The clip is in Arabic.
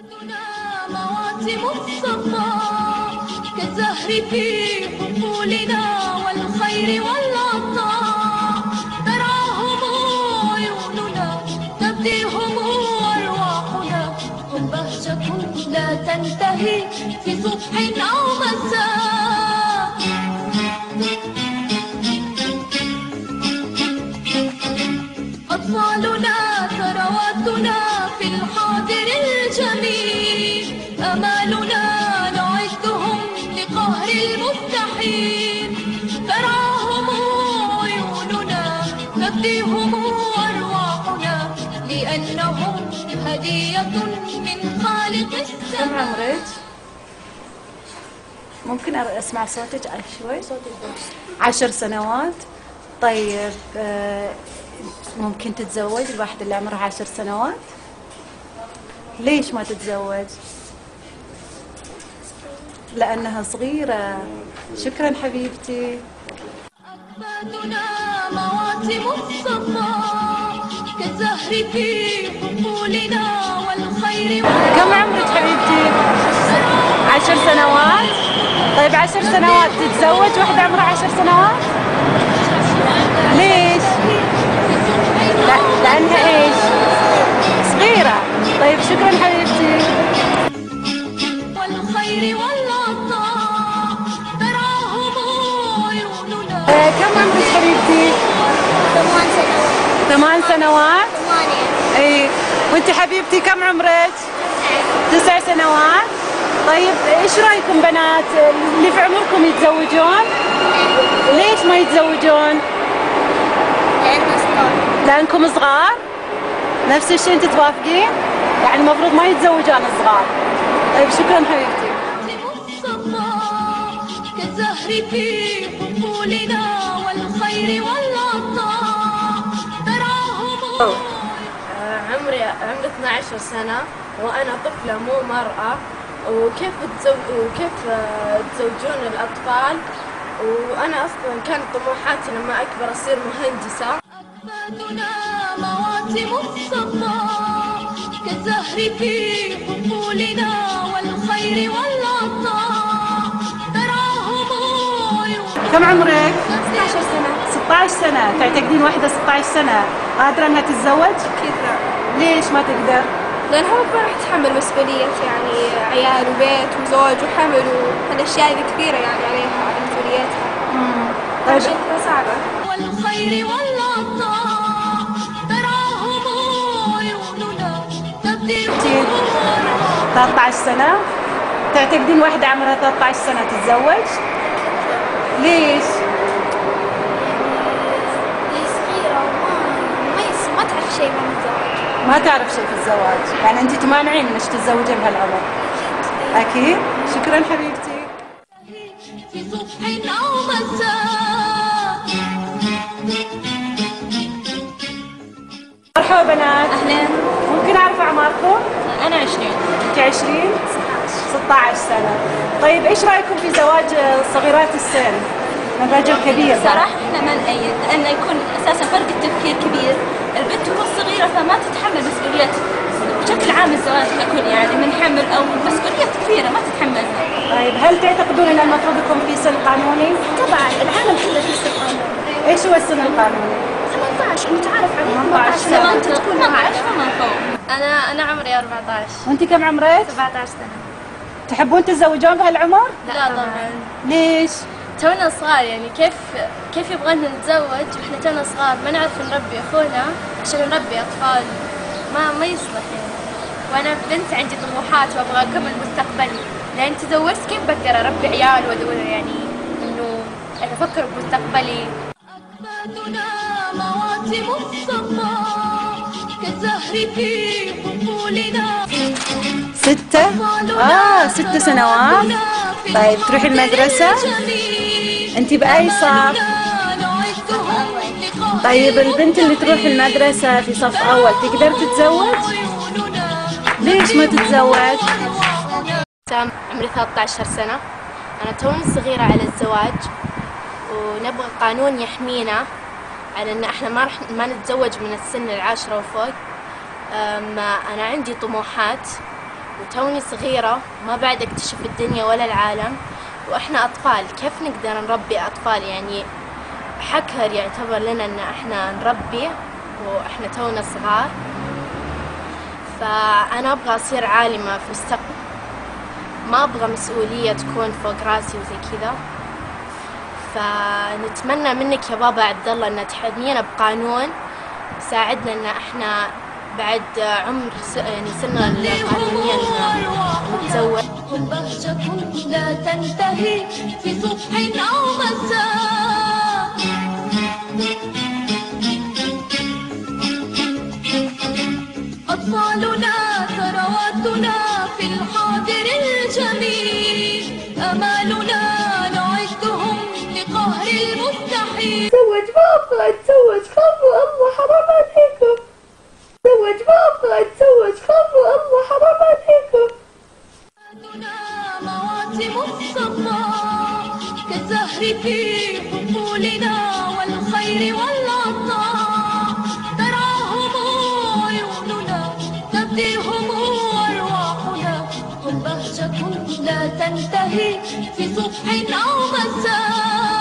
مواسم الصفاء كالزهر في حقولنا والخير والعطاء تراهم عيوننا تبديهم أرواحنا. هم بهجة لا تنتهي في صبح أو مساء. الجميل أمالنا نعدهم لقهر المستحيل عيوننا تبديهم أرواحنا لأنهم هدية من خالق السماء؟ ممكن أسمع صوتك شوي؟ صوتك عشر سنوات طيب آه، ممكن تتزوج الواحد اللي عمره عشر سنوات؟ ليش ما تتزوج؟ لأنها صغيرة شكرا حبيبتي أكبادنا مواسم الصفاء كالزهر في حقولنا والخير كم عمرك حبيبتي؟ عشر سنوات؟ طيب عشر سنوات تتزوج واحدة عمرها عشر سنوات؟ ليش؟ لا لأنها إيش؟ صغيرة طيب شكرا حبيبتي والخير والعطاء تراهم عيوننا آه، كم عمرك حبيبتي؟ ثمان سنوات ثمان سنوات؟ ثمانية إي وأنت حبيبتي كم عمرك؟ تسع سنوات؟ طيب إيش رأيكم بنات اللي في عمركم يتزوجون؟ ليش ما يتزوجون؟ لأنه صغار لأنكم صغار؟ نفس الشيء أنت توافقين؟ يعني المفروض ما يتزوجون الصغار. طيب شكرا حبيبتي. كالزهر في حقولنا والخير والعطاء تراهم عمري عمري 12 سنة وأنا طفلة مو مرأة وكيف تزو... وكيف آه، تزوجون الأطفال وأنا أصلا كانت طموحاتي لما أكبر أصير مهندسة أكبادنا مواسم الصفاء كالزهر في حقولنا والخير والعطاء. تراهم كم عمرك؟ 16 سنة. 16 سنة، تعتقدين واحدة 16 سنة. قادرة إنها تتزوج؟ لا ليش ما تقدر؟ لأنها ما راح تتحمل مسؤولية يعني عيال وبيت وزوج وحمل وهالأشياء ذي كثيرة يعني عليها مسؤوليتها. طيب. عشان كذا صعبة. والخير والعطاء. 13 سنة تعتقدين واحدة عمرها 13 سنة تتزوج؟ ليش؟ ما تعرف شيء عن الزواج ما تعرف شيء في الزواج، يعني أنت تمانعين إنك تتزوجين بهالعمر. أكيد؟ شكرا حبيبتي. في صبح أو مساء مرحبا بنات. أهلين ممكن أعرف أعماركم؟ أنا عشرين أنت 20 16 سنة. طيب إيش رأيكم في زواج صغيرات السن من رجل كبير؟ صراحة إحنا ما نأيد لأنه يكون أساسا فرق التفكير كبير البنت وهي صغيرة فما تتحمل مسؤوليات بشكل عام الزواج ككل يعني من حمل أو مسؤوليات كثيرة ما تتحملها طيب هل تعتقدون أن المفروض يكون في سن قانوني؟ طبعا العالم كله في استقامة إيش هو السن القانوني؟ 18 متعارف عليه 18 سنة. زمان تكون 12 فما فوق أنا أنا عمري 14 وأنت كم عمرك؟ 17 سنة. تحبون تتزوجون بهالعمر؟ لا طبعا. ليش؟ تونا صغار يعني كيف كيف يبغانا نتزوج؟ وإحنا تونا صغار ما نعرف نربي أخونا عشان نربي أطفال. ما ما يصلح يعني. وأنا بنت عندي طموحات وأبغى اكمل مستقبلي لأن تزوجت كيف بقدر أربي عيال وأدور يعني إنه أفكر بمستقبلي؟ كالزهر في حقولنا ستة؟ آه ست سنوات طيب تروحي المدرسة؟ أنت بأي صف؟ طيب البنت اللي تروح المدرسة في صف أول تقدر تتزوج؟ ليش ما تتزوج؟ سام عمري 13 سنة أنا توني صغيرة على الزواج ونبغى قانون يحمينا على إن إحنا ما رح ما نتزوج من السن العاشرة وفوق. أنا عندي طموحات وتوني صغيرة ما بعد أكتشف الدنيا ولا العالم وإحنا أطفال. كيف نقدر نربي أطفال؟ يعني حكر يعتبر لنا إن إحنا نربي وإحنا تونا صغار. فأنا أبغى أصير عالمة في المستقبل. ما أبغى مسؤولية تكون فوق راسي وزي كذا. فنتمنى منك يا بابا عبد الله أن تحمينا بقانون يساعدنا أن إحنا بعد عمر. يعني سنة القانونية نتزوج لا تنتهي في صبح أو مساء لقهر المستحيل تزوج ما أبغى أتزوج. خافوا الله حرام عليكم. تزوج ما أبغى أتزوج. خافوا الله حرام عليكم. مواسم الصفاء كالزهر في حقولنا والخير والعطاء تراهم عيوننا تبديهم أرواحنا هم بهجة لا تنتهي في صبح أو مساء.